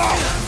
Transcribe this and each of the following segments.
Ah!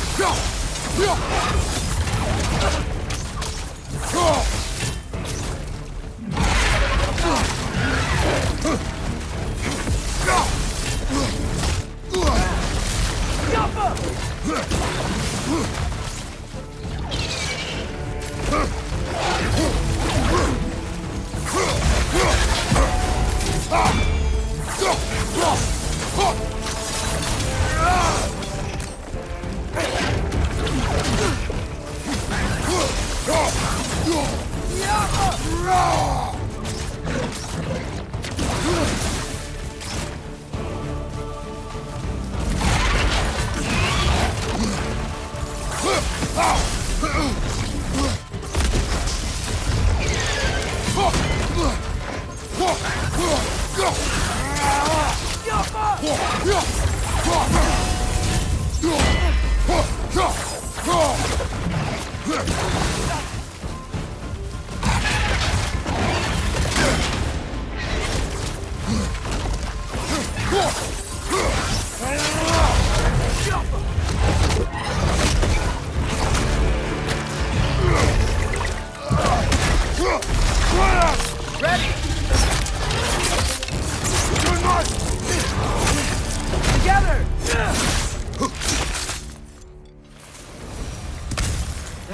No! No! Ready!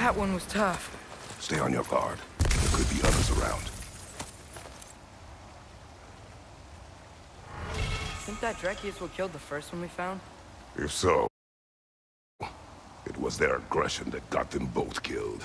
That one was tough. Stay on your guard. There could be others around. Think that Dreki is what killed the first one we found? If so, it was their aggression that got them both killed.